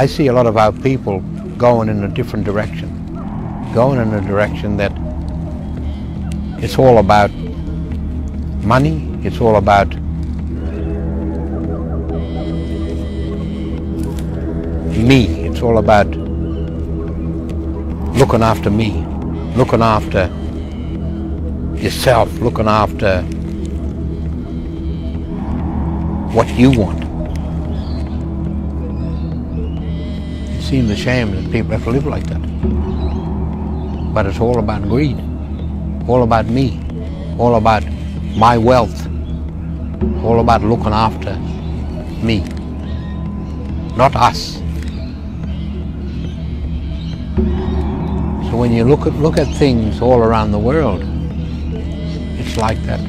I see a lot of our people going in a different direction, going in a direction that it's all about money, it's all about me, it's all about looking after me, looking after yourself, looking after what you want. Seems a shame that people have to live like that. But it's all about greed, all about me, all about my wealth, all about looking after me, not us. So when you look at, look at things all around the world, it's like that.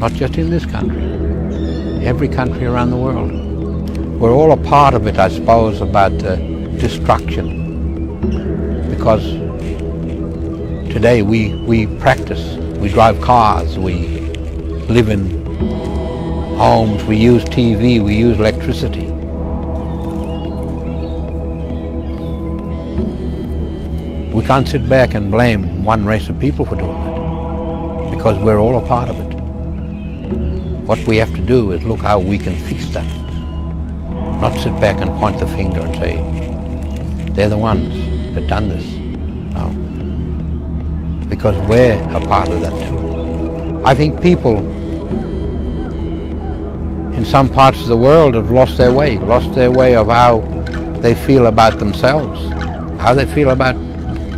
Not just in this country, every country around the world. We're all a part of it, I suppose, about uh, destruction. Because today we, we practice, we drive cars, we live in homes, we use TV, we use electricity. We can't sit back and blame one race of people for doing that because we're all a part of it. What we have to do is look how we can fix that. Not sit back and point the finger and say, they're the ones that done this. No. Because we're a part of that too. I think people in some parts of the world have lost their way, lost their way of how they feel about themselves, how they feel about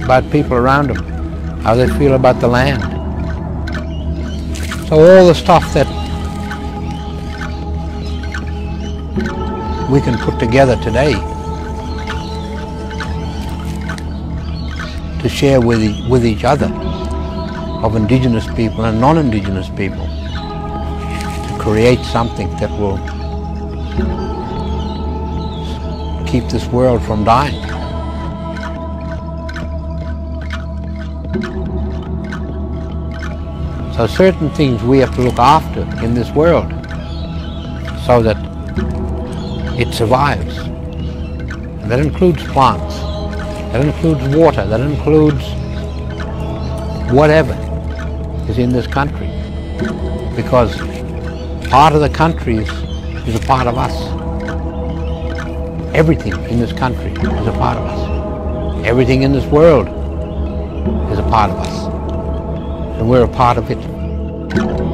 about people around them, how they feel about the land. So all the stuff that we can put together today to share with, with each other of indigenous people and non-indigenous people to create something that will keep this world from dying. So certain things we have to look after in this world so that it survives. And that includes plants, that includes water, that includes whatever is in this country. Because part of the country is, is a part of us. Everything in this country is a part of us. Everything in this world is a part of us. And we're a part of it.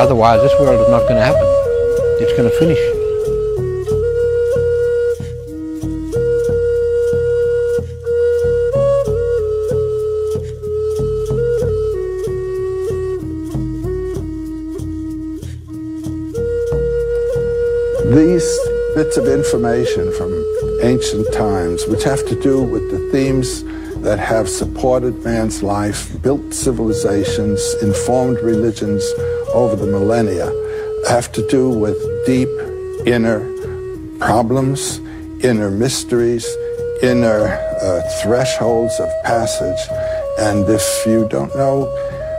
Otherwise, this world is not going to happen. It's going to finish. These bits of information from ancient times, which have to do with the themes that have supported man's life, built civilizations, informed religions over the millennia, have to do with deep inner problems, inner mysteries, inner uh, thresholds of passage. And if you don't know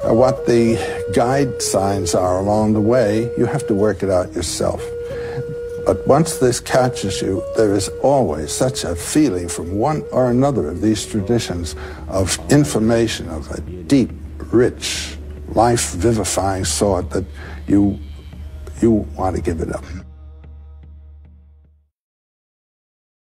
uh, what the guide signs are along the way, you have to work it out yourself. But once this catches you, there is always such a feeling from one or another of these traditions of information of a deep, rich, life vivifying sort that you, you want to give it up.